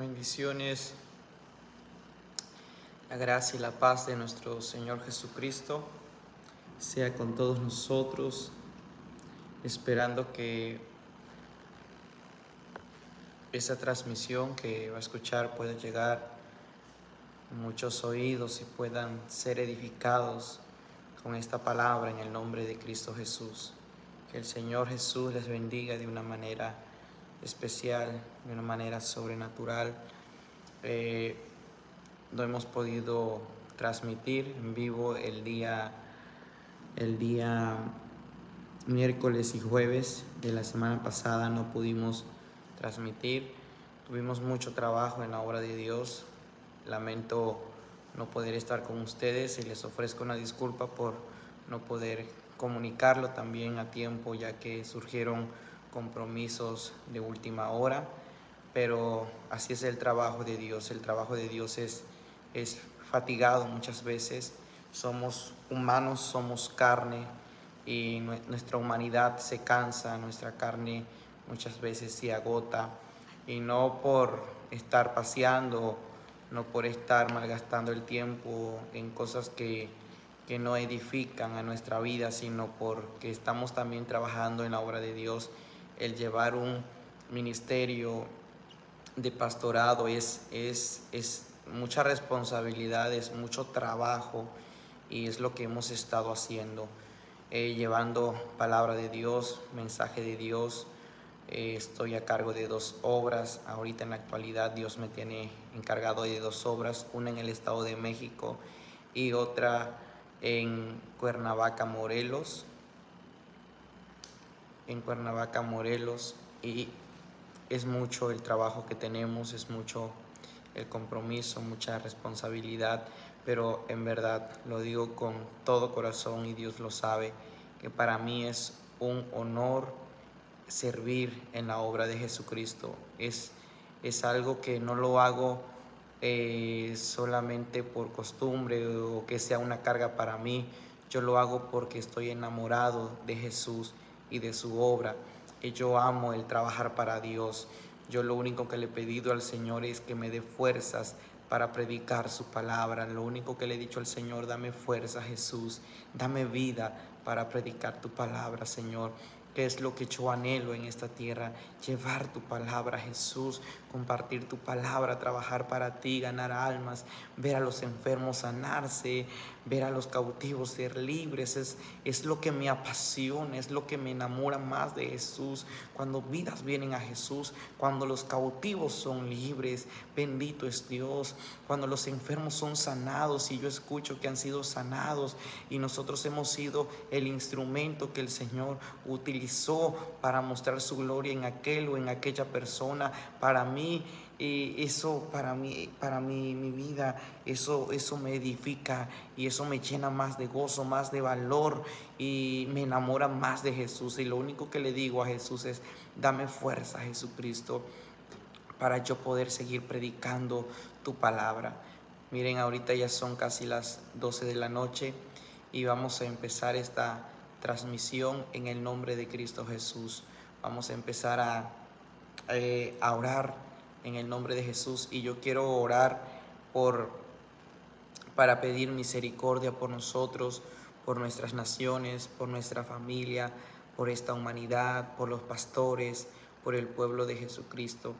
Bendiciones. La gracia y la paz de nuestro Señor Jesucristo sea con todos nosotros, esperando que esa transmisión que va a escuchar pueda llegar a muchos oídos y puedan ser edificados con esta palabra en el nombre de Cristo Jesús. Que el Señor Jesús les bendiga de una manera especial, de una manera sobrenatural. Eh, no hemos podido transmitir en vivo el día, el día miércoles y jueves de la semana pasada, no pudimos transmitir. Tuvimos mucho trabajo en la obra de Dios. Lamento no poder estar con ustedes y les ofrezco una disculpa por no poder comunicarlo también a tiempo ya que surgieron compromisos de última hora, pero así es el trabajo de Dios. El trabajo de Dios es, es fatigado muchas veces. Somos humanos, somos carne y nuestra humanidad se cansa, nuestra carne muchas veces se agota y no por estar paseando, no por estar malgastando el tiempo en cosas que, que no edifican a nuestra vida, sino porque estamos también trabajando en la obra de Dios el llevar un ministerio de pastorado es, es, es mucha responsabilidad, es mucho trabajo y es lo que hemos estado haciendo, eh, llevando palabra de Dios, mensaje de Dios. Eh, estoy a cargo de dos obras. Ahorita en la actualidad Dios me tiene encargado de dos obras, una en el Estado de México y otra en Cuernavaca, Morelos en Cuernavaca, Morelos, y es mucho el trabajo que tenemos, es mucho el compromiso, mucha responsabilidad, pero en verdad lo digo con todo corazón y Dios lo sabe, que para mí es un honor servir en la obra de Jesucristo. Es, es algo que no lo hago eh, solamente por costumbre o que sea una carga para mí, yo lo hago porque estoy enamorado de Jesús y de su obra. Yo amo el trabajar para Dios. Yo lo único que le he pedido al Señor es que me dé fuerzas para predicar su palabra. Lo único que le he dicho al Señor, dame fuerza Jesús, dame vida para predicar tu palabra, Señor que es lo que yo anhelo en esta tierra, llevar tu palabra, Jesús, compartir tu palabra, trabajar para ti, ganar almas, ver a los enfermos sanarse, ver a los cautivos ser libres, es, es lo que me apasiona, es lo que me enamora más de Jesús, cuando vidas vienen a Jesús, cuando los cautivos son libres, bendito es Dios, cuando los enfermos son sanados y yo escucho que han sido sanados y nosotros hemos sido el instrumento que el Señor utiliza para mostrar su gloria en aquel o en aquella persona. Para mí, y eso para mí, para mí, mi vida, eso, eso me edifica y eso me llena más de gozo, más de valor y me enamora más de Jesús. Y lo único que le digo a Jesús es, dame fuerza, Jesucristo, para yo poder seguir predicando tu palabra. Miren, ahorita ya son casi las 12 de la noche y vamos a empezar esta transmisión en el nombre de Cristo Jesús. Vamos a empezar a, eh, a orar en el nombre de Jesús y yo quiero orar por para pedir misericordia por nosotros, por nuestras naciones, por nuestra familia, por esta humanidad, por los pastores, por el pueblo de Jesucristo.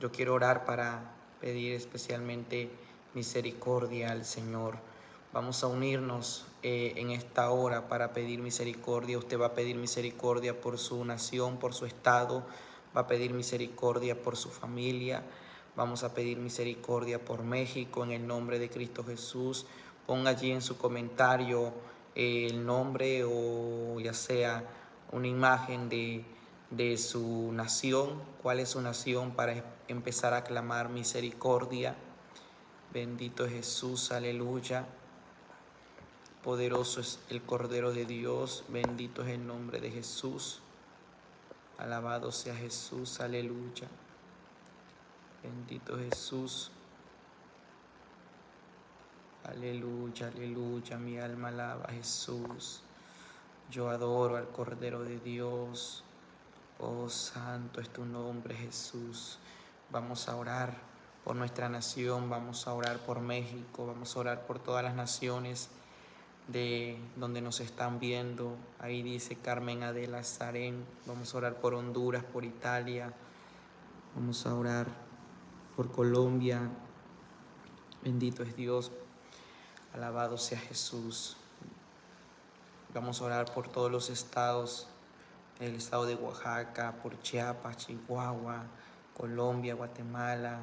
Yo quiero orar para pedir especialmente misericordia al Señor Vamos a unirnos eh, en esta hora para pedir misericordia. Usted va a pedir misericordia por su nación, por su estado, va a pedir misericordia por su familia. Vamos a pedir misericordia por México en el nombre de Cristo Jesús. Ponga allí en su comentario eh, el nombre o ya sea una imagen de, de su nación, cuál es su nación para empezar a clamar misericordia. Bendito Jesús, aleluya. Poderoso es el Cordero de Dios, bendito es el nombre de Jesús. Alabado sea Jesús, aleluya. Bendito Jesús. Aleluya, aleluya, mi alma alaba a Jesús. Yo adoro al Cordero de Dios. Oh, santo es tu nombre, Jesús. Vamos a orar por nuestra nación, vamos a orar por México, vamos a orar por todas las naciones de donde nos están viendo. Ahí dice Carmen Adela Sarén, vamos a orar por Honduras, por Italia, vamos a orar por Colombia. Bendito es Dios, alabado sea Jesús. Vamos a orar por todos los estados, el estado de Oaxaca, por Chiapas, Chihuahua, Colombia, Guatemala,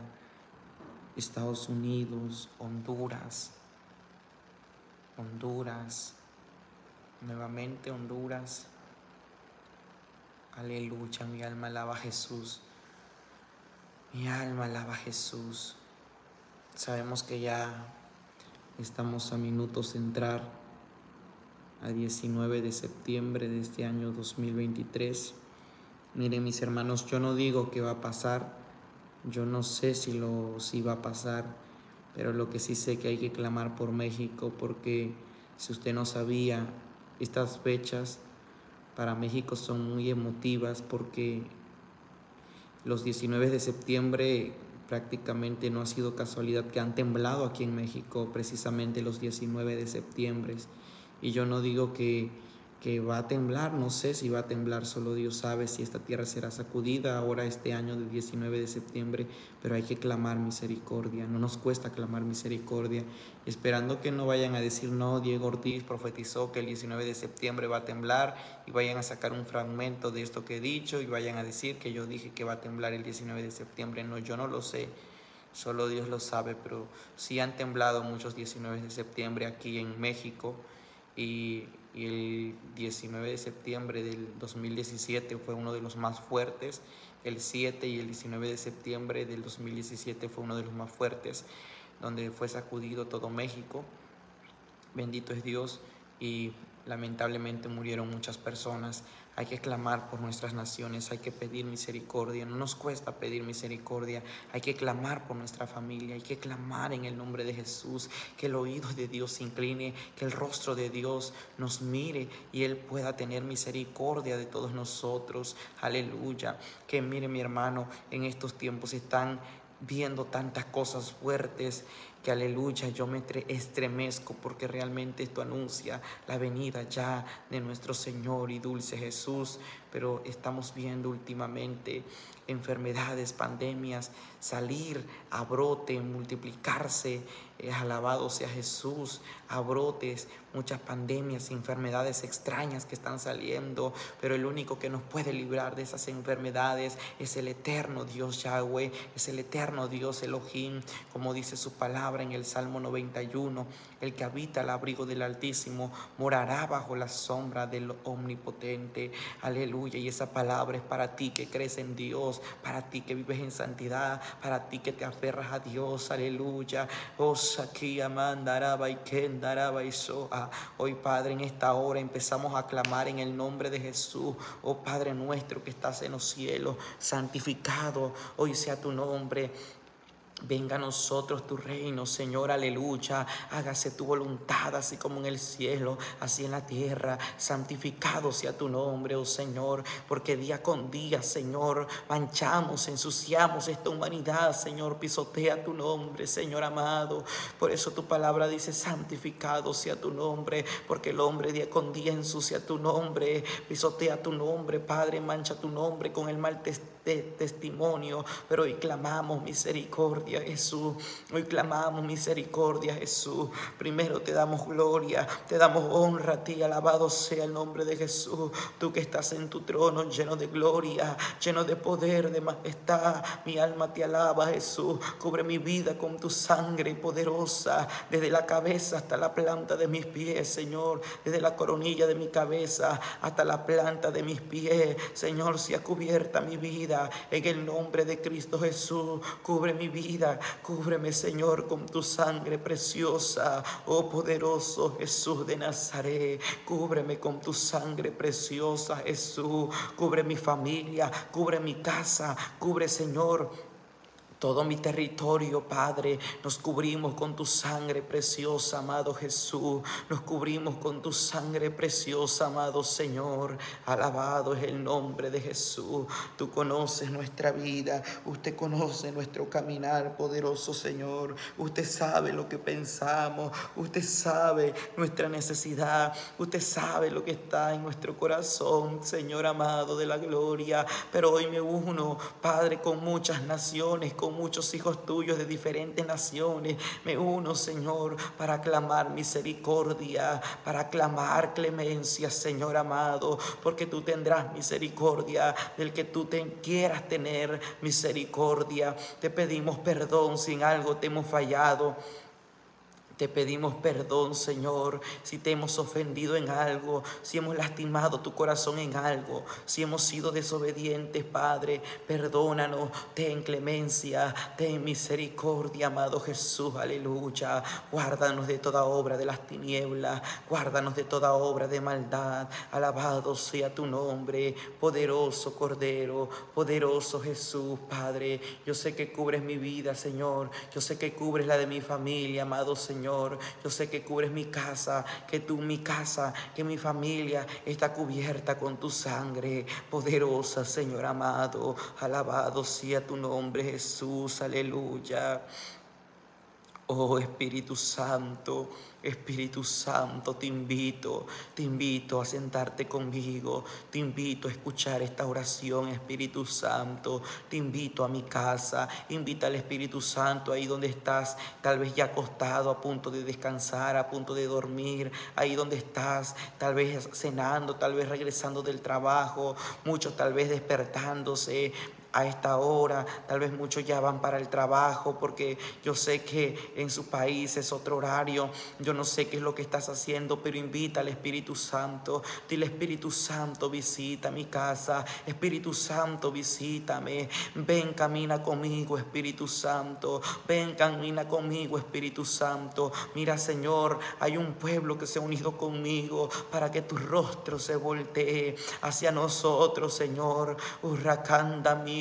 Estados Unidos, Honduras, Honduras, nuevamente Honduras. Aleluya, mi alma alaba a Jesús. Mi alma alaba a Jesús. Sabemos que ya estamos a minutos de entrar a 19 de septiembre de este año 2023. Miren mis hermanos, yo no digo que va a pasar, yo no sé si lo si va a pasar, pero lo que sí sé que hay que clamar por México porque si usted no sabía, estas fechas para México son muy emotivas porque los 19 de septiembre prácticamente no ha sido casualidad que han temblado aquí en México precisamente los 19 de septiembre. Y yo no digo que que va a temblar, no sé si va a temblar, solo Dios sabe si esta tierra será sacudida ahora este año del 19 de septiembre, pero hay que clamar misericordia, no nos cuesta clamar misericordia, esperando que no vayan a decir, no, Diego Ortiz profetizó que el 19 de septiembre va a temblar y vayan a sacar un fragmento de esto que he dicho y vayan a decir que yo dije que va a temblar el 19 de septiembre, no, yo no lo sé. Solo Dios lo sabe, pero sí han temblado muchos 19 de septiembre aquí en México y y el 19 de septiembre del 2017 fue uno de los más fuertes, el 7 y el 19 de septiembre del 2017 fue uno de los más fuertes, donde fue sacudido todo México. Bendito es Dios y lamentablemente murieron muchas personas hay que clamar por nuestras naciones, hay que pedir misericordia, no nos cuesta pedir misericordia, hay que clamar por nuestra familia, hay que clamar en el nombre de Jesús, que el oído de Dios se incline, que el rostro de Dios nos mire y Él pueda tener misericordia de todos nosotros. Aleluya. Que mire mi hermano, en estos tiempos están viendo tantas cosas fuertes que aleluya, yo me estremezco porque realmente esto anuncia la venida ya de nuestro Señor y dulce Jesús, pero estamos viendo últimamente enfermedades, pandemias, salir a brote, multiplicarse, eh, alabado sea Jesús, a brotes, muchas pandemias, enfermedades extrañas que están saliendo, pero el único que nos puede librar de esas enfermedades es el eterno Dios Yahweh, es el eterno Dios Elohim, como dice su palabra en el Salmo 91, el que habita al abrigo del Altísimo morará bajo la sombra del Omnipotente. Aleluya. Y esa palabra es para ti que crees en Dios, para ti que vives en santidad, para ti que te aferras a Dios. Aleluya. Oh, Hoy, Padre, en esta hora empezamos a clamar en el nombre de Jesús. Oh Padre nuestro que estás en los cielos, santificado hoy sea tu nombre. Venga a nosotros tu reino, Señor, aleluya. Hágase tu voluntad, así como en el cielo, así en la tierra. Santificado sea tu nombre, oh Señor, porque día con día, Señor, manchamos, ensuciamos esta humanidad, Señor. Pisotea tu nombre, Señor amado. Por eso tu palabra dice, santificado sea tu nombre, porque el hombre día con día ensucia tu nombre, pisotea tu nombre, Padre, mancha tu nombre con el mal testimonio. Pero hoy clamamos misericordia Jesús. Hoy clamamos misericordia, Jesús. Primero te damos gloria, te damos honra a ti. Alabado sea el nombre de Jesús. Tú que estás en tu trono lleno de gloria, lleno de poder, de majestad. Mi alma te alaba, Jesús. Cubre mi vida con tu sangre poderosa, desde la cabeza hasta la planta de mis pies, Señor. Desde la coronilla de mi cabeza hasta la planta de mis pies. Señor, sea cubierta mi vida en el nombre de Cristo Jesús. Cubre mi vida Cúbreme, Señor, con tu sangre preciosa. Oh poderoso Jesús de Nazaret. Cúbreme con tu sangre preciosa, Jesús. Cubre mi familia, cubre mi casa, cubre, Señor todo mi territorio, Padre, nos cubrimos con tu sangre preciosa, amado Jesús. Nos cubrimos con tu sangre preciosa, amado Señor. Alabado es el nombre de Jesús. Tú conoces nuestra vida. Usted conoce nuestro caminar, poderoso Señor. Usted sabe lo que pensamos. Usted sabe nuestra necesidad. Usted sabe lo que está en nuestro corazón, Señor amado de la gloria. Pero hoy me uno, Padre, con muchas naciones, con muchos hijos tuyos de diferentes naciones. Me uno, Señor, para clamar misericordia, para clamar clemencia, Señor amado, porque tú tendrás misericordia del que tú te quieras tener misericordia. Te pedimos perdón si en algo te hemos fallado. Te pedimos perdón, Señor, si te hemos ofendido en algo, si hemos lastimado tu corazón en algo, si hemos sido desobedientes, Padre. Perdónanos, ten clemencia, ten misericordia, amado Jesús, aleluya. Guárdanos de toda obra de las tinieblas, guárdanos de toda obra de maldad. Alabado sea tu nombre, poderoso Cordero, poderoso Jesús, Padre. Yo sé que cubres mi vida, Señor. Yo sé que cubres la de mi familia, amado Señor. Yo sé que cubres mi casa, que tú, mi casa, que mi familia está cubierta con tu sangre poderosa, Señor amado. Alabado sea tu nombre, Jesús. Aleluya. Oh Espíritu Santo. Espíritu Santo, te invito, te invito a sentarte conmigo, te invito a escuchar esta oración, Espíritu Santo, te invito a mi casa, invita al Espíritu Santo ahí donde estás, tal vez ya acostado, a punto de descansar, a punto de dormir, ahí donde estás, tal vez cenando, tal vez regresando del trabajo, muchos tal vez despertándose, a esta hora. Tal vez muchos ya van para el trabajo porque yo sé que en su país es otro horario. Yo no sé qué es lo que estás haciendo, pero invita al Espíritu Santo. Dile Espíritu Santo, visita mi casa. Espíritu Santo, visítame. Ven, camina conmigo, Espíritu Santo. Ven, camina conmigo, Espíritu Santo. Mira, Señor, hay un pueblo que se ha unido conmigo para que tu rostro se voltee hacia nosotros, Señor. Mi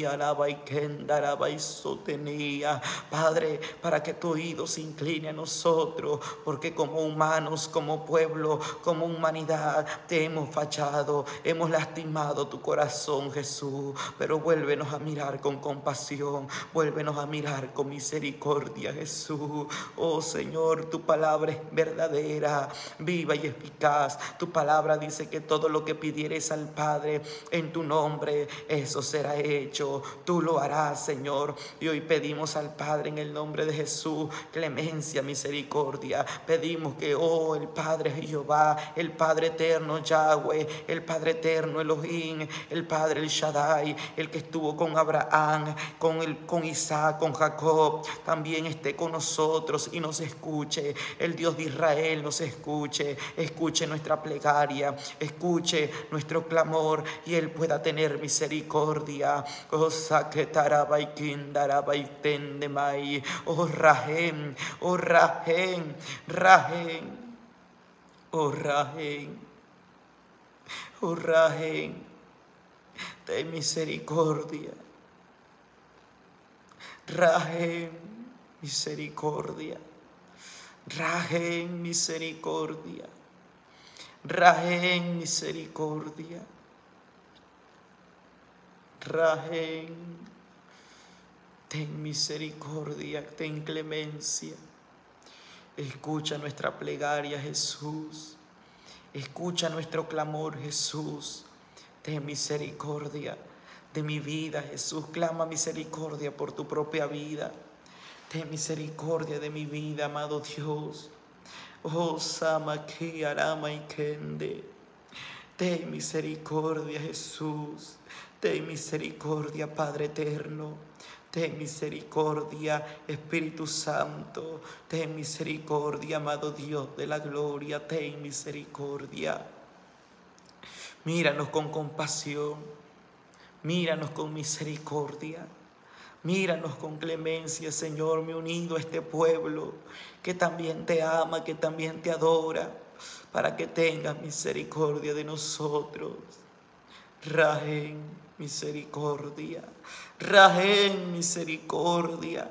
Padre, para que tu oído se incline a nosotros, porque como humanos, como pueblo, como humanidad, te hemos fallado, hemos lastimado tu corazón, Jesús. Pero vuélvenos a mirar con compasión, vuélvenos a mirar con misericordia, Jesús. Oh Señor, tu palabra es verdadera, viva y eficaz. Tu palabra dice que todo lo que pidieres al Padre en tu nombre, eso será hecho tú lo harás, Señor. Y hoy pedimos al Padre en el nombre de Jesús clemencia, misericordia. Pedimos que, oh, el Padre Jehová, el Padre eterno Yahweh, el Padre eterno Elohim, el Padre el Shaddai, el que estuvo con Abraham, con, el, con Isaac, con Jacob, también esté con nosotros y nos escuche. El Dios de Israel nos escuche, escuche nuestra plegaria, escuche nuestro clamor y Él pueda tener misericordia. Saketarabai Kindarabai Tendemai. Oh Rahem. Oh Rahem. Rahem. Oh Rahem. Oh Rahem. Ten misericordia. Rahem. Misericordia. Rahem. Misericordia. Rahem. Misericordia. Ten misericordia, ten clemencia. Escucha nuestra plegaria, Jesús. Escucha nuestro clamor, Jesús. Ten misericordia de mi vida, Jesús. Clama misericordia por tu propia vida. Ten misericordia de mi vida, amado Dios. Oh, Samaki, Arama y Kende. Ten misericordia, Jesús. Ten misericordia, Padre eterno. Ten misericordia, Espíritu Santo. Ten misericordia, amado Dios de la gloria. Ten misericordia. Míranos con compasión. Míranos con misericordia. Míranos con clemencia, Señor, me unido a este pueblo que también te ama, que también te adora, para que tengas misericordia de nosotros. Rajen misericordia, Rajen misericordia.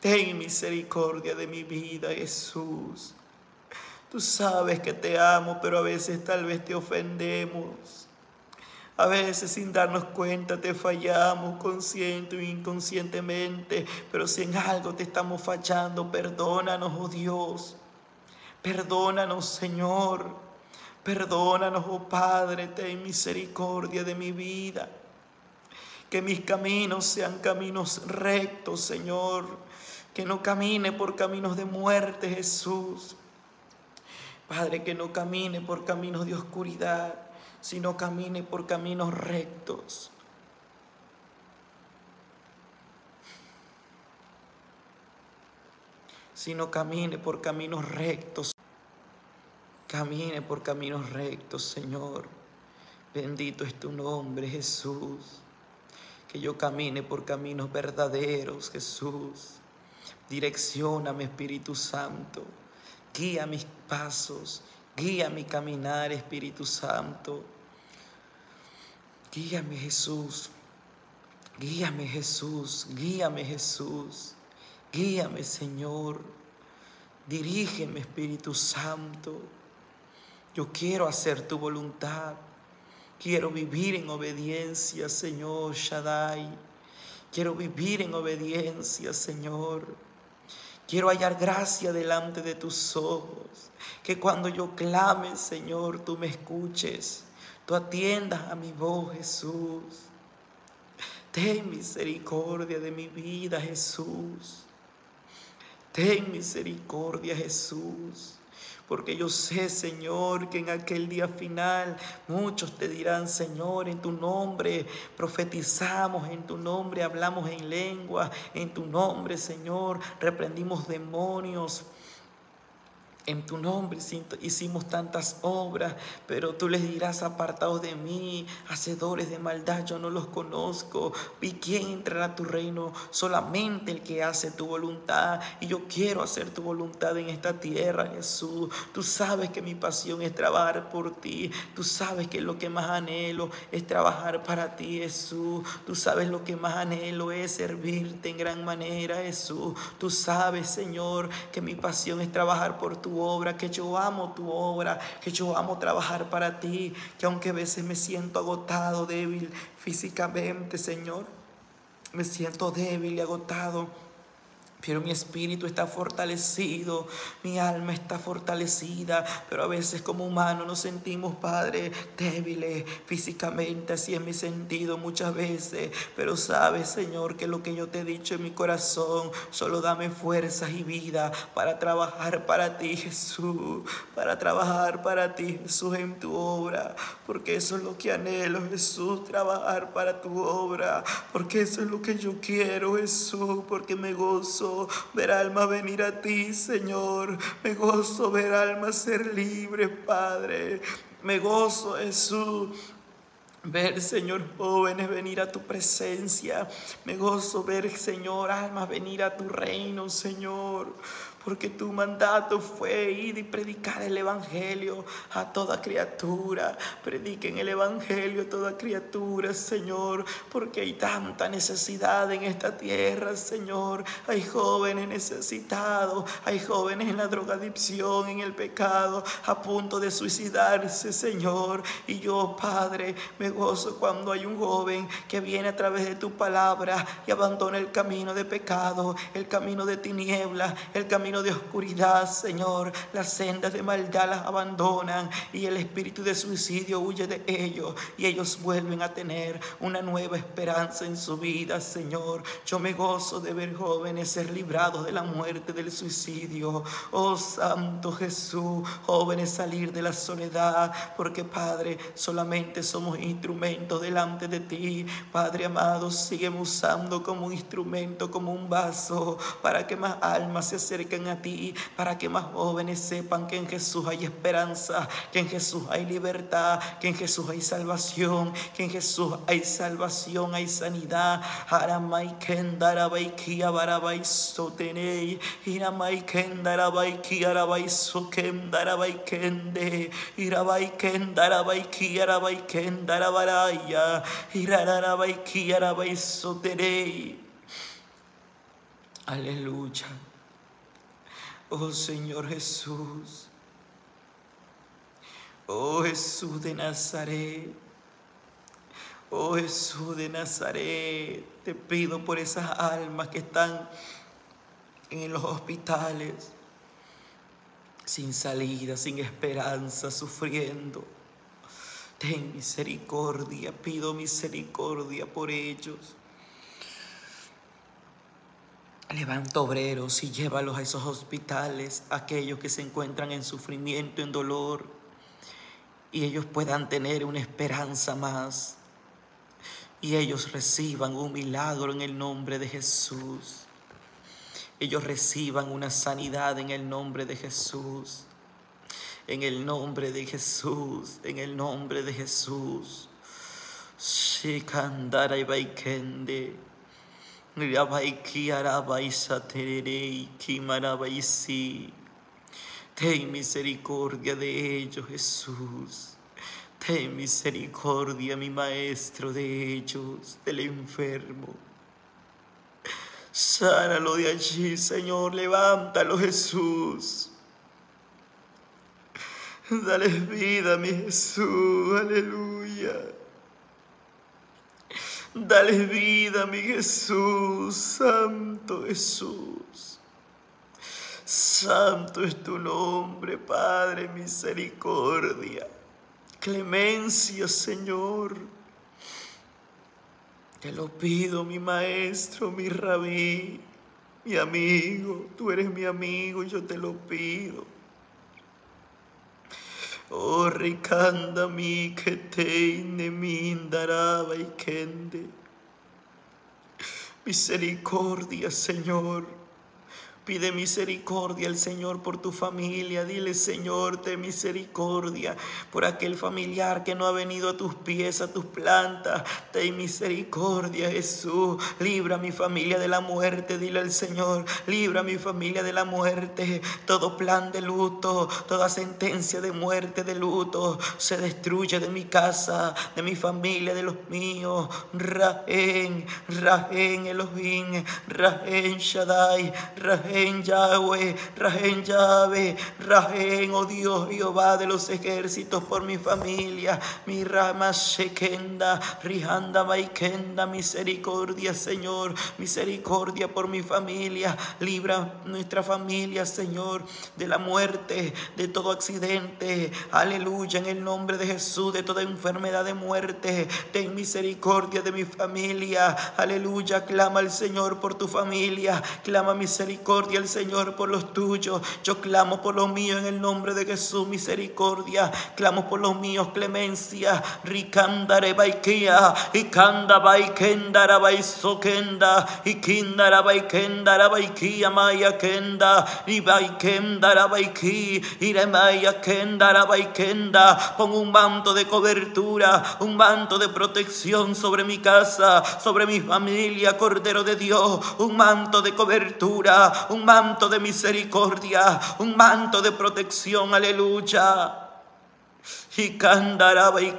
Ten misericordia de mi vida, Jesús. Tú sabes que te amo, pero a veces tal vez te ofendemos. A veces sin darnos cuenta te fallamos consciente o inconscientemente, pero si en algo te estamos fallando, perdónanos, oh Dios. Perdónanos, Señor. Perdónanos, oh Padre, ten misericordia de mi vida. Que mis caminos sean caminos rectos, Señor. Que no camine por caminos de muerte, Jesús. Padre, que no camine por caminos de oscuridad, sino camine por caminos rectos. Sino camine por caminos rectos. Camine por caminos rectos, Señor. Bendito es tu nombre, Jesús. Que yo camine por caminos verdaderos, Jesús. Direccióname, Espíritu Santo. Guía mis pasos. Guía mi caminar, Espíritu Santo. Guíame, Jesús. Guíame, Jesús. Guíame, Jesús. Guíame, Señor. Dirígeme, Espíritu Santo. Yo quiero hacer tu voluntad. Quiero vivir en obediencia, Señor Shaddai. Quiero vivir en obediencia, Señor. Quiero hallar gracia delante de tus ojos. Que cuando yo clame, Señor, tú me escuches. Tú atiendas a mi voz, Jesús. Ten misericordia de mi vida, Jesús. Ten misericordia, Jesús. Porque yo sé, Señor, que en aquel día final muchos te dirán, Señor, en tu nombre profetizamos, en tu nombre hablamos en lengua, en tu nombre, Señor, reprendimos demonios. En tu nombre hicimos tantas obras, pero tú les dirás apartados de mí, hacedores de maldad, yo no los conozco. ¿Y quién entrará a tu reino? Solamente el que hace tu voluntad. Y yo quiero hacer tu voluntad en esta tierra, Jesús. Tú sabes que mi pasión es trabajar por ti. Tú sabes que lo que más anhelo es trabajar para ti, Jesús. Tú sabes lo que más anhelo es servirte en gran manera, Jesús. Tú sabes, Señor, que mi pasión es trabajar por tu obra, que yo amo tu obra, que yo amo trabajar para ti, que aunque a veces me siento agotado, débil físicamente, Señor, me siento débil y agotado pero mi espíritu está fortalecido, mi alma está fortalecida, pero a veces como humanos nos sentimos, Padre, débiles físicamente, así es mi sentido muchas veces, pero sabes, Señor, que lo que yo te he dicho en mi corazón, solo dame fuerzas y vida para trabajar para ti, Jesús, para trabajar para ti, Jesús, en tu obra, porque eso es lo que anhelo, Jesús, trabajar para tu obra, porque eso es lo que yo quiero, Jesús, porque me gozo ver almas venir a ti, Señor. Me gozo ver almas ser libres, Padre. Me gozo, Jesús. Ver, Señor, jóvenes venir a tu presencia. Me gozo ver, Señor, almas venir a tu reino, Señor porque tu mandato fue ir y predicar el Evangelio a toda criatura. Prediquen el Evangelio a toda criatura, Señor, porque hay tanta necesidad en esta tierra, Señor. Hay jóvenes necesitados, hay jóvenes en la drogadicción, en el pecado, a punto de suicidarse, Señor. Y yo, Padre, me gozo cuando hay un joven que viene a través de tu palabra y abandona el camino de pecado, el camino de tinieblas, el de oscuridad, Señor. Las sendas de maldad las abandonan y el espíritu de suicidio huye de ellos y ellos vuelven a tener una nueva esperanza en su vida, Señor. Yo me gozo de ver jóvenes ser librados de la muerte, del suicidio. Oh Santo Jesús, jóvenes salir de la soledad, porque Padre, solamente somos instrumentos delante de ti. Padre amado, sigue usando como un instrumento, como un vaso, para que más almas se acerquen a ti, para que más jóvenes sepan que en Jesús hay esperanza, que en Jesús hay libertad, que en Jesús hay salvación, que en Jesús hay salvación, hay sanidad. Aramai kendarabai kiabarabai sotenei, iramai kendarabai kiarabai sokendarabai kende, irabai kendarabai kiarabai kendarabaraya, irarabai kiarabai sotenei. Aleluya. Oh Señor Jesús. Oh Jesús de Nazaret. Oh Jesús de Nazaret. Te pido por esas almas que están en los hospitales. Sin salida, sin esperanza, sufriendo. Ten misericordia, pido misericordia por ellos. Levanta obreros y llévalos a esos hospitales, aquellos que se encuentran en sufrimiento, en dolor, y ellos puedan tener una esperanza más, y ellos reciban un milagro en el nombre de Jesús. Ellos reciban una sanidad en el nombre de Jesús. En el nombre de Jesús, en el nombre de Jesús. Shikandara y Ten misericordia de ellos, Jesús. Ten misericordia, mi maestro, de ellos, del enfermo. Sánalo de allí, Señor, levántalo, Jesús. Dale vida, mi Jesús, aleluya. Dale vida, mi Jesús, Santo Jesús. Santo es tu nombre, Padre, misericordia. Clemencia, Señor. Te lo pido, mi maestro, mi rabí, mi amigo. Tú eres mi amigo, yo te lo pido. Oh, ricanda mi que te mi daraba y kende. Misericordia, Señor. Pide misericordia al Señor por tu familia. Dile, Señor, ten misericordia por aquel familiar que no ha venido a tus pies, a tus plantas. Ten misericordia, Jesús. Libra a mi familia de la muerte. Dile al Señor, libra a mi familia de la muerte. Todo plan de luto, toda sentencia de muerte, de luto, se destruye de mi casa, de mi familia, de los míos. Rahen, Rahen Elohim, Rahen Shaddai, Rahen Rajen Yahweh, Rajen Yahweh, Rajen, oh Dios Jehová de los ejércitos, por mi familia, mi rama Shekenda, Rihanda Maikenda, misericordia, Señor, misericordia por mi familia, libra nuestra familia, Señor, de la muerte, de todo accidente, aleluya, en el nombre de Jesús, de toda enfermedad de muerte, ten misericordia de mi familia, aleluya, clama al Señor por tu familia, clama misericordia el Señor, por los tuyos. Yo clamo por los míos en el nombre de Jesús, misericordia. Clamo por los míos, clemencia. Ricandare baikia, y kanda baikendara baisokenda, y kindara baikendara baikia maya kenda, y baikendara baiki, y remaya kendara baikenda. Pongo un manto de cobertura, un manto de protección sobre mi casa, sobre mi familia, Cordero de Dios, un manto de cobertura, un manto de misericordia, un manto de protección, aleluya. Y candará y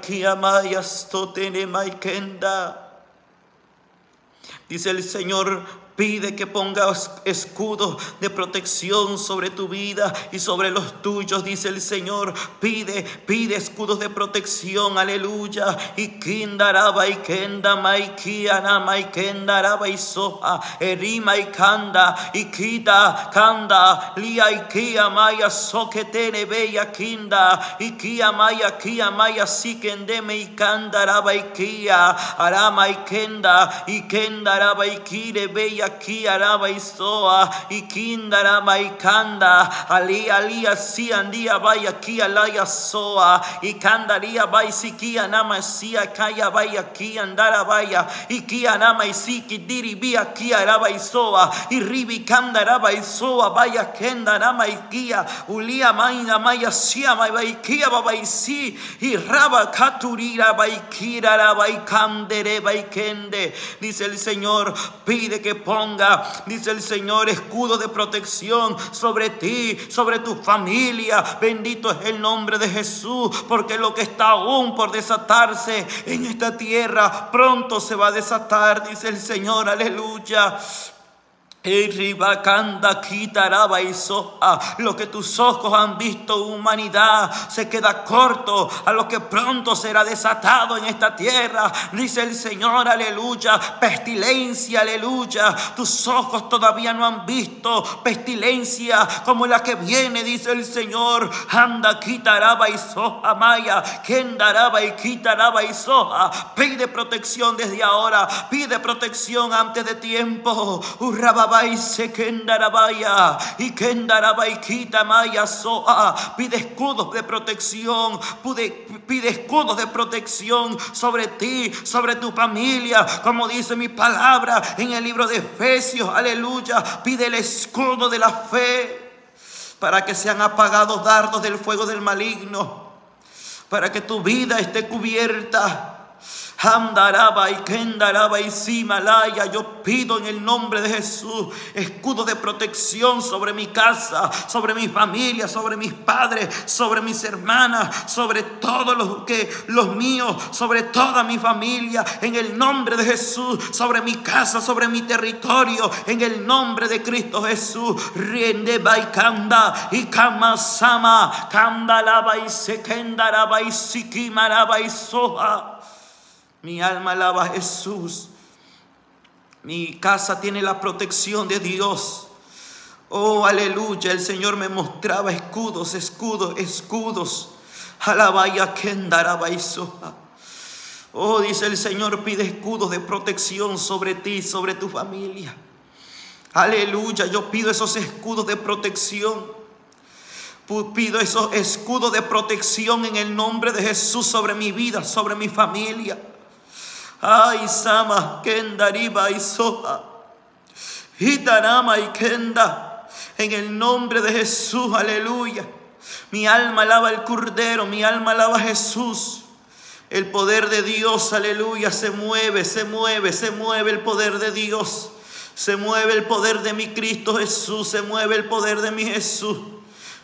Dice el Señor, Pide que pongas escudo de protección sobre tu vida y sobre los tuyos, dice el Señor. Pide, pide escudos de protección, aleluya. Y kindaraba y kenda maikiana maikendaraba y soha, erima y kanda, y kita kanda, lia y kia maya soketene bella kinda, y kia maya kia maya sikendeme y kandaraba y kia, arama y kenda, y kendaraba y kire bella aquí araba y soa y kindaraba y kanda ali ali así andía vaya aquí alaya soa y candaría vaya si anama si kaya vaya aquí andara vaya y ki anama y si diri vi aquí araba y soa y ribi candaraba y soa vaya kenda nama y kia ulia maina maya sia mai vai kia baba y si y raba katurira vai kira raba y kandere vai kende. Dice el Señor pide que ponga dice el Señor escudo de protección sobre ti sobre tu familia. Bendito es el nombre de Jesús porque lo que está aún por desatarse en esta tierra pronto se va a desatar dice el Señor. Aleluya lo que tus ojos han visto, humanidad, se queda corto a lo que pronto será desatado en esta tierra. Dice el Señor, aleluya, pestilencia, aleluya. Tus ojos todavía no han visto pestilencia como la que viene, dice el Señor. Anda, quitaraba y soja, maya, kendaraba y quitaraba y soja. Pide protección desde ahora, pide protección antes de tiempo. Urrababa y Sekendarabaya y Maya Soa. Pide escudos de protección, pide escudos de protección sobre ti, sobre tu familia, como dice mi palabra en el libro de Efesios. Aleluya. Pide el escudo de la fe para que sean apagados dardos del fuego del maligno, para que tu vida esté cubierta Andaraba y Kendaraba y Simalaya. Yo pido en el nombre de Jesús escudo de protección sobre mi casa, sobre mi familia, sobre mis padres, sobre mis hermanas, sobre todos los que los míos, sobre toda mi familia, en el nombre de Jesús, sobre mi casa, sobre mi territorio, en el nombre de Cristo Jesús. Riende baikanda y kamasama, kandalaba y sekendaraba y sikimaraba y soha. Mi alma alaba a Jesús. Mi casa tiene la protección de Dios. Oh, aleluya. El Señor me mostraba escudos, escudos, escudos. Alabaya Kendarabaisoha. Oh, dice el Señor, pide escudos de protección sobre ti, sobre tu familia. Aleluya, yo pido esos escudos de protección. Pido esos escudos de protección en el nombre de Jesús sobre mi vida, sobre mi familia. Ay, Sama, Kenda, Riba y Soha. Hitarama y Kenda. En el nombre de Jesús, aleluya. Mi alma alaba al Cordero, mi alma alaba a Jesús. El poder de Dios, aleluya, se mueve, se mueve, se mueve el poder de Dios. Se mueve el poder de mi Cristo Jesús, se mueve el poder de mi Jesús.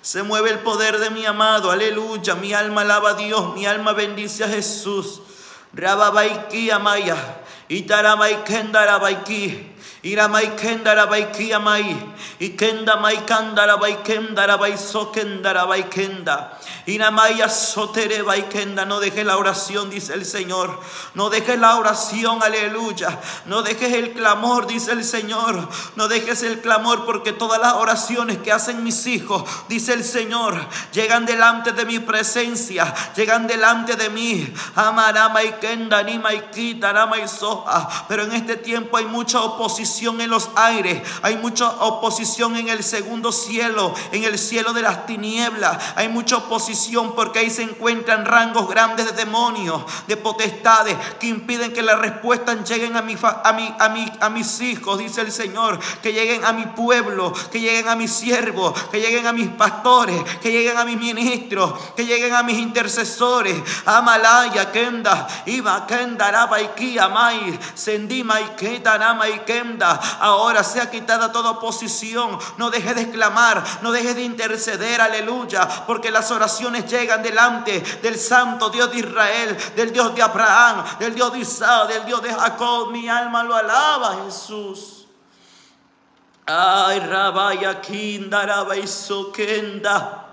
Se mueve el poder de mi amado, aleluya. Mi alma alaba a Dios, mi alma bendice a Jesús. Drabaiki amaia itara mai amai. Ikenda mai kandarabai kendarabai so kendarabai kenda. No dejes la oración, dice el Señor. No dejes la oración, aleluya. No dejes el clamor, dice el Señor. No dejes el clamor porque todas las oraciones que hacen mis hijos, dice el Señor, llegan delante de mi presencia, llegan delante de mí. Pero en este tiempo hay mucha oposición en los aires, hay mucha oposición en el segundo cielo, en el cielo de las tinieblas, hay mucha oposición porque ahí se encuentran rangos grandes de demonios, de potestades que impiden que las respuestas lleguen a, mi, a, mi, a, mi, a mis hijos, dice el Señor, que lleguen a mi pueblo, que lleguen a mis siervos, que lleguen a mis pastores, que lleguen a mis ministros, que lleguen a mis intercesores. Amalaya, Kenda, Iba, Kenda, Rabaiki, Amai, Sendima, Iketa, Nama Ahora sea quitada toda oposición. No deje de exclamar, no deje de interceder, aleluya, porque las oraciones llegan delante del santo Dios de Israel, del Dios de Abraham, del Dios de Isaac, del Dios de Jacob. Mi alma lo alaba, Jesús. Ay, Rabaya Kinda, Rabaiso Kenda.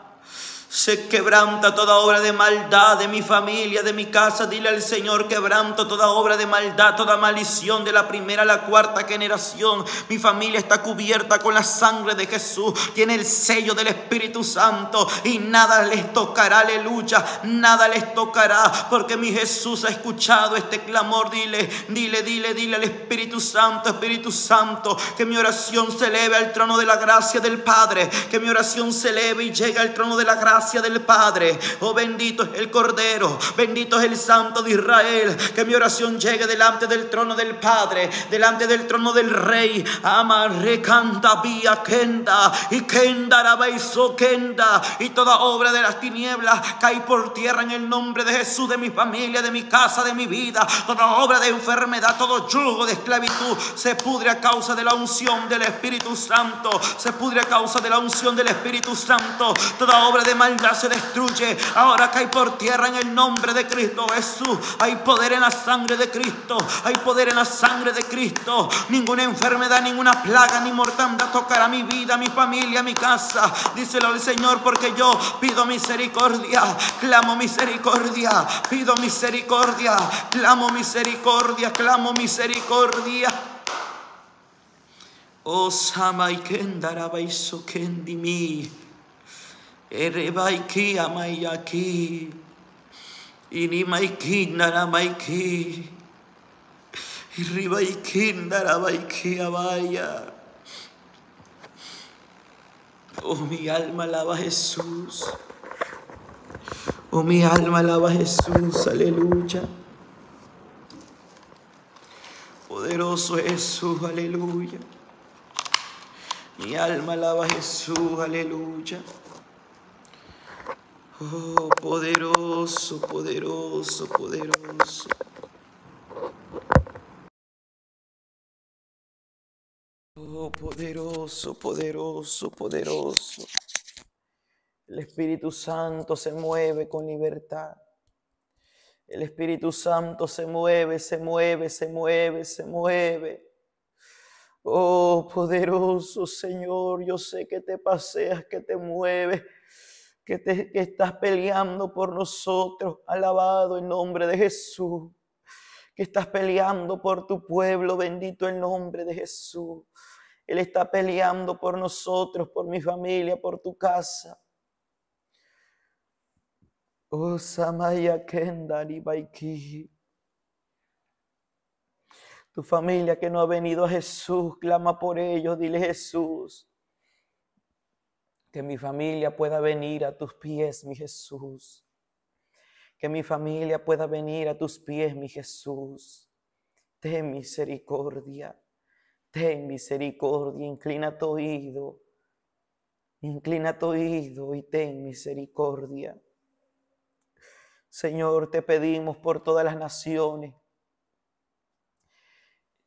Se quebranta toda obra de maldad de mi familia, de mi casa. Dile al Señor, quebranto toda obra de maldad, toda maldición de la primera a la cuarta generación. Mi familia está cubierta con la sangre de Jesús. Tiene el sello del Espíritu Santo y nada les tocará, aleluya. Nada les tocará porque mi Jesús ha escuchado este clamor. Dile, dile, dile, dile al Espíritu Santo, Espíritu Santo, que mi oración se eleve al trono de la gracia del Padre. Que mi oración se eleve y llegue al trono de la gracia del Padre. Oh, bendito es el Cordero, bendito es el Santo de Israel. Que mi oración llegue delante del trono del Padre, delante del trono del Rey. Ama, recanta, vía, kenda, y kenda, rabaizo, kenda, y toda obra de las tinieblas cae por tierra en el nombre de Jesús, de mi familia, de mi casa, de mi vida. Toda obra de enfermedad, todo yugo de esclavitud se pudre a causa de la unción del Espíritu Santo. Se pudre a causa de la unción del Espíritu Santo. Toda obra de maldad se destruye. Ahora cae por tierra en el nombre de Cristo Jesús. Hay poder en la sangre de Cristo. Hay poder en la sangre de Cristo. Ninguna enfermedad, ninguna plaga ni mortandad tocará mi vida, mi familia, mi casa. Díselo al Señor porque yo pido misericordia. Clamo misericordia. Pido misericordia. Clamo misericordia. Clamo misericordia. Oh, Sama y Kendara Kendi Erebaiki amayaki. Inimaiki naramaiki. Iribaiki narabaiki abaya. Oh, mi alma alaba Jesús. Oh, mi alma alaba Jesús. Aleluya. Poderoso Jesús. Aleluya. Mi alma alaba Jesús. Aleluya. Oh, poderoso, poderoso, poderoso. Oh, poderoso, poderoso, poderoso. El Espíritu Santo se mueve con libertad. El Espíritu Santo se mueve, se mueve, se mueve, se mueve. Oh, poderoso Señor, yo sé que te paseas, que te mueves que, te, estás peleando por nosotros. Alabado el nombre de Jesús. Que estás peleando por tu pueblo. Bendito el nombre de Jesús. Él está peleando por nosotros, por mi familia, por tu casa. Oh, Samaya Kendali Baiki. Tu familia que no ha venido a Jesús, clama por ellos. Dile Jesús que mi familia pueda venir a tus pies, mi Jesús. Que mi familia pueda venir a tus pies, mi Jesús. Ten misericordia, ten misericordia, inclina tu oído, inclina tu oído y ten misericordia. Señor, te pedimos por todas las naciones.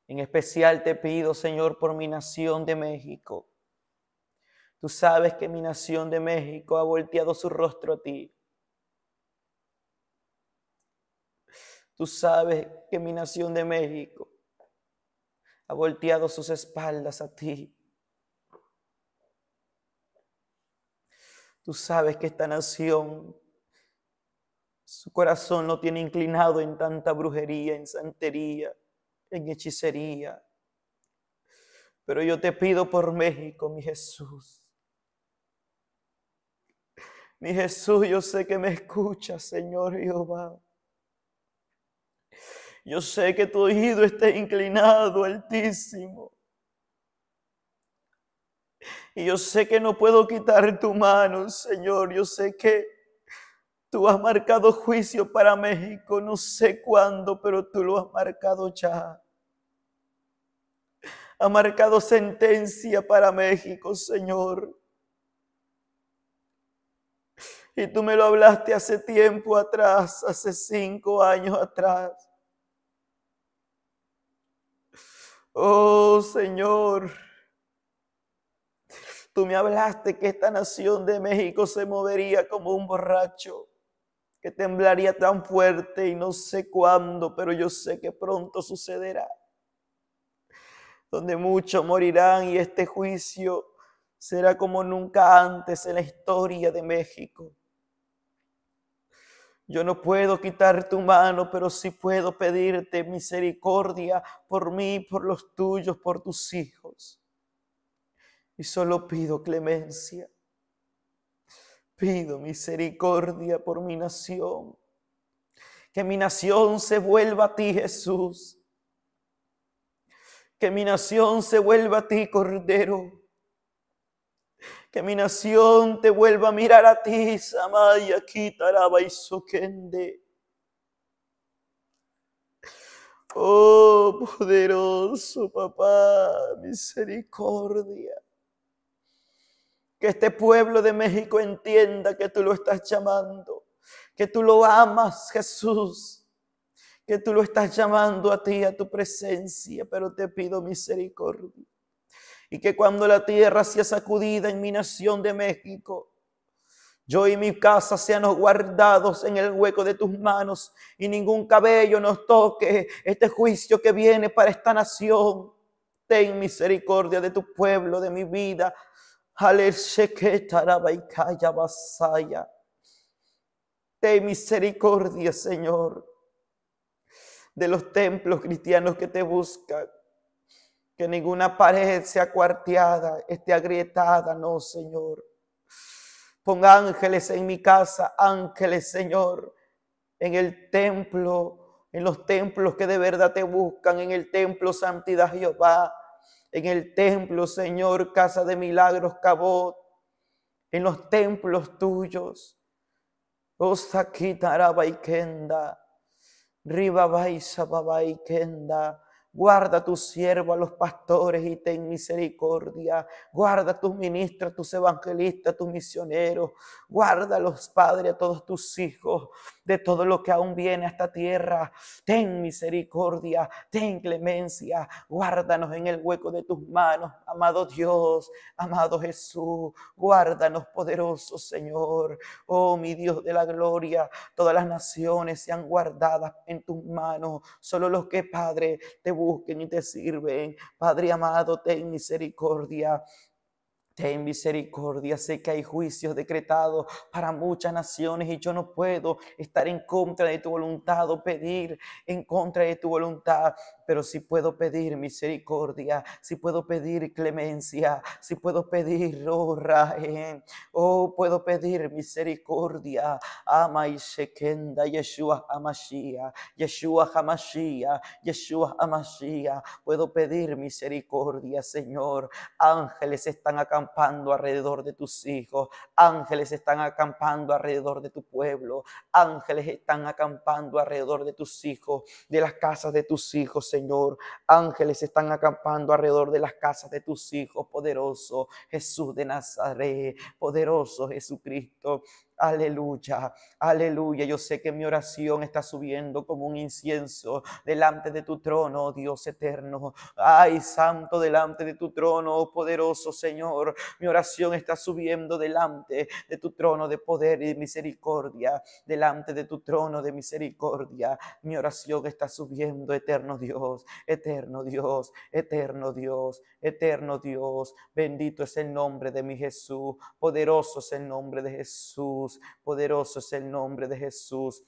En especial te pido, Señor, por mi nación de México. Tú sabes que mi nación de México ha volteado su rostro a ti. Tú sabes que mi nación de México ha volteado sus espaldas a ti. Tú sabes que esta nación, su corazón lo tiene inclinado en tanta brujería, en santería, en hechicería. Pero yo te pido por México, mi Jesús. Mi Jesús, yo sé que me escuchas, Señor Jehová. Yo sé que tu oído está inclinado, altísimo. Y yo sé que no puedo quitar tu mano, Señor. Yo sé que tú has marcado juicio para México. No sé cuándo, pero tú lo has marcado ya. Ha marcado sentencia para México, Señor. Y tú me lo hablaste hace tiempo atrás, hace cinco años atrás. Oh Señor, tú me hablaste que esta nación de México se movería como un borracho, que temblaría tan fuerte y no sé cuándo, pero yo sé que pronto sucederá. Donde muchos morirán y este juicio será como nunca antes en la historia de México Yo no puedo quitar tu mano, pero sí puedo pedirte misericordia por mí, por los tuyos, por tus hijos. Y solo pido clemencia. Pido misericordia por mi nación. Que mi nación se vuelva a ti, Jesús. Que mi nación se vuelva a ti, Cordero. Que mi nación te vuelva a mirar a ti, Samaya, Kitaraba y Sokende. Oh, poderoso papá, misericordia. Que este pueblo de México entienda que tú lo estás llamando, que tú lo amas, Jesús, que tú lo estás llamando a ti, a tu presencia, pero te pido misericordia y que cuando la tierra sea sacudida en mi nación de México, yo y mi casa sean guardados en el hueco de tus manos y ningún cabello nos toque este juicio que viene para esta nación. Ten misericordia de tu pueblo, de mi vida. Ten misericordia, Señor, de los templos cristianos que te buscan que ninguna pared sea cuarteada, esté agrietada, no, Señor. Ponga ángeles en mi casa, ángeles, Señor, en el templo, en los templos que de verdad te buscan, en el templo Santidad Jehová, en el templo, Señor, Casa de Milagros, Cabot, en los templos tuyos. Osakita Rabaikenda, Riba Baisa Babaikenda. Guarda a tu siervo, a los pastores y ten misericordia. Guarda a tus ministros, tus evangelistas, tus misioneros. Guarda a los padres, a todos tus hijos, de todo lo que aún viene a esta tierra. Ten misericordia, ten clemencia. Guárdanos en el hueco de tus manos, amado Dios, amado Jesús. Guárdanos, poderoso Señor. Oh, mi Dios de la gloria. Todas las naciones sean guardadas en tus manos. Solo los que, Padre, te busquen y te sirven. Padre amado, ten misericordia. Ten misericordia, sé que hay juicios decretados para muchas naciones y yo no puedo estar en contra de tu voluntad o pedir en contra de tu voluntad, pero si puedo pedir misericordia, si puedo pedir clemencia, si puedo pedir oh, oh puedo pedir misericordia. Ama y Shekenda, Yeshua Hamashia, Yeshua Hamashia, Yeshua Hamashia. Puedo pedir misericordia, Señor. Ángeles están acampando alrededor de tus hijos, ángeles están acampando alrededor de tu pueblo, ángeles están acampando alrededor de tus hijos, de las casas de tus hijos, Señor. Ángeles están acampando alrededor de las casas de tus hijos, poderoso Jesús de Nazaret, poderoso Jesucristo. Aleluya, aleluya. Yo sé que mi oración está subiendo como un incienso delante de tu trono, Dios eterno. Ay, santo, delante de tu trono, oh poderoso Señor. Mi oración está subiendo delante de tu trono de poder y misericordia, delante de tu trono de misericordia. Mi oración está subiendo, eterno Dios, eterno Dios, eterno Dios, eterno Dios. Bendito es el nombre de mi Jesús, poderoso es el nombre de Jesús. Poderoso es el nombre de Jesús.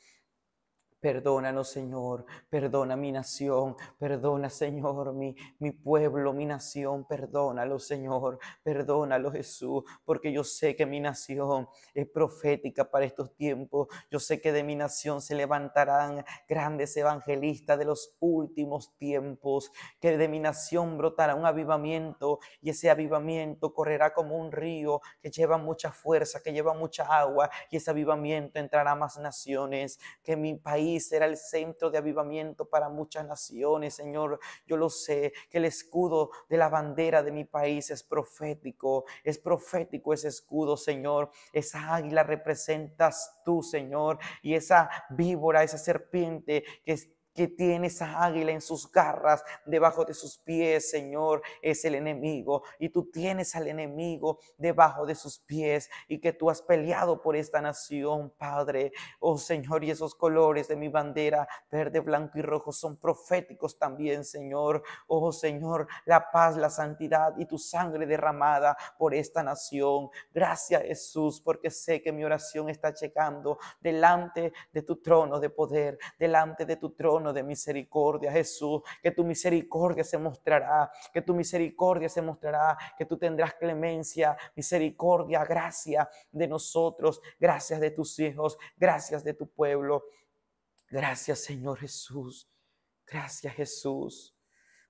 Perdónanos, Señor. Perdona mi nación. Perdona, Señor, mi, mi pueblo, mi nación. Perdónalo, Señor. Perdónalo, Jesús. Porque yo sé que mi nación es profética para estos tiempos. Yo sé que de mi nación se levantarán grandes evangelistas de los últimos tiempos. Que de mi nación brotará un avivamiento y ese avivamiento correrá como un río que lleva mucha fuerza, que lleva mucha agua y ese avivamiento entrará a más naciones. Que mi país será el centro de avivamiento para muchas naciones, Señor. Yo lo sé, que el escudo de la bandera de mi país es profético, es profético ese escudo, Señor. Esa águila representas tú, Señor, y esa víbora, esa serpiente que que tiene esa águila en sus garras, debajo de sus pies, Señor, es el enemigo. Y tú tienes al enemigo debajo de sus pies y que tú has peleado por esta nación, Padre. Oh Señor, y esos colores de mi bandera, verde, blanco y rojo, son proféticos también, Señor. Oh Señor, la paz, la santidad y tu sangre derramada por esta nación. Gracias Jesús, porque sé que mi oración está checando delante de tu trono de poder, delante de tu de misericordia, Jesús, que tu misericordia se mostrará, que tu misericordia se mostrará, que tú tendrás clemencia, misericordia, gracia de nosotros, gracias de tus hijos, gracias de tu pueblo. Gracias, Señor Jesús. Gracias, Jesús.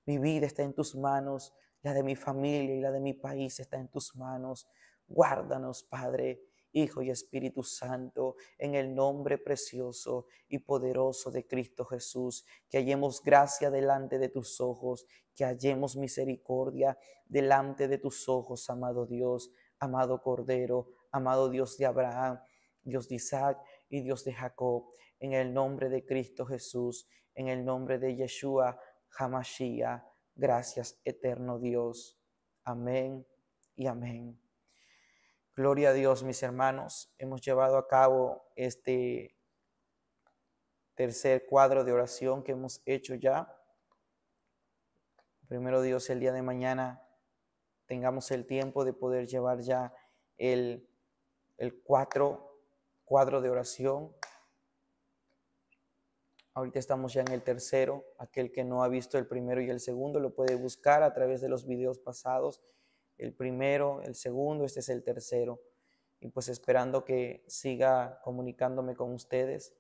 Mi vida está en tus manos, la de mi familia y la de mi país está en tus manos. Guárdanos, Padre Hijo y Espíritu Santo, en el nombre precioso y poderoso de Cristo Jesús, que hallemos gracia delante de tus ojos, que hallemos misericordia delante de tus ojos, amado Dios, amado Cordero, amado Dios de Abraham, Dios de Isaac y Dios de Jacob, en el nombre de Cristo Jesús, en el nombre de Yeshua Hamashiach. Gracias, eterno Dios. Amén y amén. Gloria a Dios, mis hermanos. Hemos llevado a cabo este tercer cuadro de oración que hemos hecho ya. Primero Dios, el día de mañana tengamos el tiempo de poder llevar ya el, el cuatro, cuadro de oración. Ahorita estamos ya en el tercero. Aquel que no ha visto el primero y el segundo lo puede buscar a través de los videos pasados el primero, el segundo, este es el tercero. Y pues esperando que siga comunicándome con ustedes,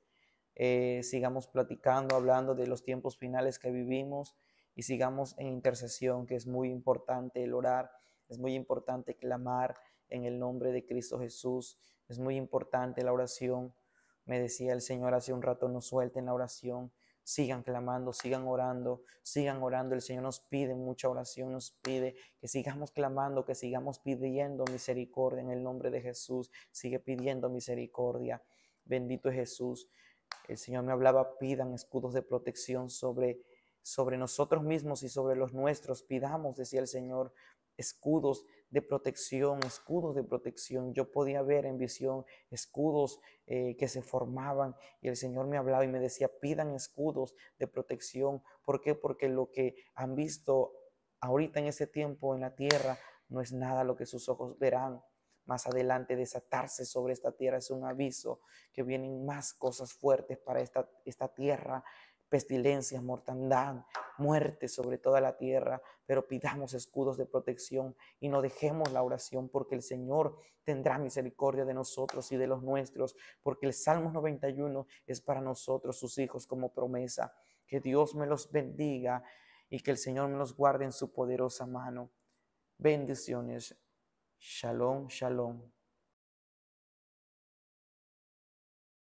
eh, sigamos platicando, hablando de los tiempos finales que vivimos y sigamos en intercesión, que es muy importante el orar, es muy importante clamar en el nombre de Cristo Jesús, es muy importante la oración. Me decía el Señor hace un rato, no suelten la oración, sigan clamando, sigan orando, sigan orando. El Señor nos pide mucha oración, nos pide que sigamos clamando, que sigamos pidiendo misericordia en el nombre de Jesús. Sigue pidiendo misericordia. Bendito es Jesús. El Señor me hablaba, pidan escudos de protección sobre, sobre nosotros mismos y sobre los nuestros. Pidamos, decía el Señor, escudos de protección, escudos de protección. Yo podía ver en visión escudos eh, que se formaban y el Señor me hablaba y me decía, pidan escudos de protección. ¿Por qué? Porque lo que han visto ahorita en ese tiempo en la tierra no es nada lo que sus ojos verán. Más adelante desatarse sobre esta tierra es un aviso que vienen más cosas fuertes para esta, esta tierra pestilencias, mortandad, muerte sobre toda la tierra, pero pidamos escudos de protección y no dejemos la oración porque el Señor tendrá misericordia de nosotros y de los nuestros, porque el Salmo 91 es para nosotros, sus hijos, como promesa. Que Dios me los bendiga y que el Señor me los guarde en su poderosa mano. Bendiciones. Shalom, shalom.